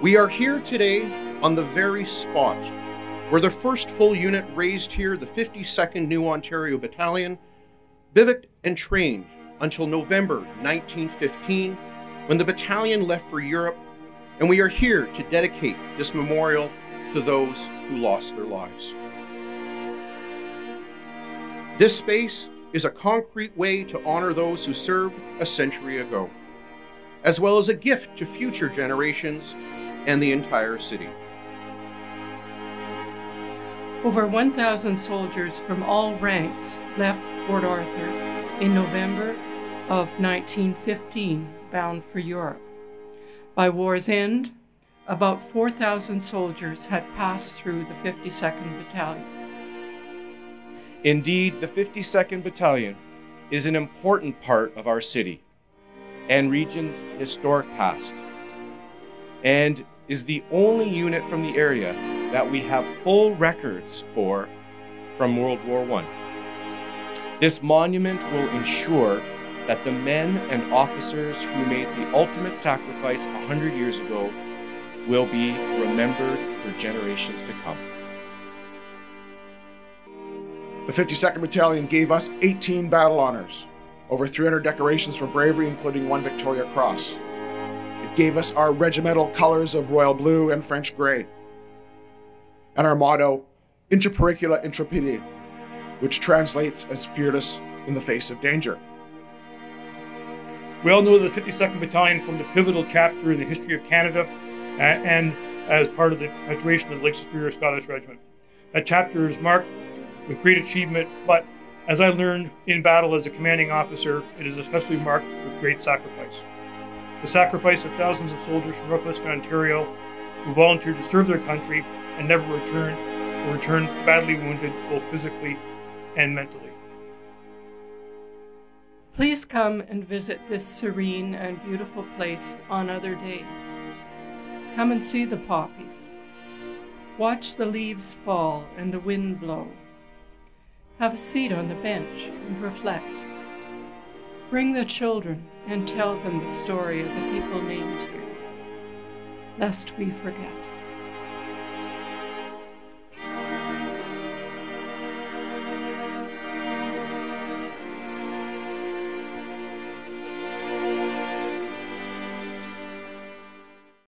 We are here today on the very spot where the first full unit raised here, the 52nd New Ontario Battalion, bivouacked and trained until November 1915 when the battalion left for Europe, and we are here to dedicate this memorial to those who lost their lives. This space is a concrete way to honor those who served a century ago, as well as a gift to future generations and the entire city. Over 1,000 soldiers from all ranks left Port Arthur in November of 1915 bound for Europe. By war's end, about 4,000 soldiers had passed through the 52nd Battalion. Indeed, the 52nd Battalion is an important part of our city and region's historic past, and is the only unit from the area that we have full records for from World War I. This monument will ensure that the men and officers who made the ultimate sacrifice 100 years ago will be remembered for generations to come. The 52nd Battalion gave us 18 battle honors, over 300 decorations for bravery, including one Victoria Cross. Gave us our regimental colors of royal blue and French gray, and our motto, Inter Pericula Intrepidi, which translates as fearless in the face of danger. We all know the 52nd Battalion from the pivotal chapter in the history of Canada uh, and as part of the perpetuation of the Lake Superior Scottish Regiment. That chapter is marked with great achievement, but as I learned in battle as a commanding officer, it is especially marked with great sacrifice. The sacrifice of thousands of soldiers from northwestern Ontario who volunteered to serve their country and never returned or returned badly wounded both physically and mentally. Please come and visit this serene and beautiful place on other days. Come and see the poppies. Watch the leaves fall and the wind blow. Have a seat on the bench and reflect. Bring the children and tell them the story of the people named here, lest we forget.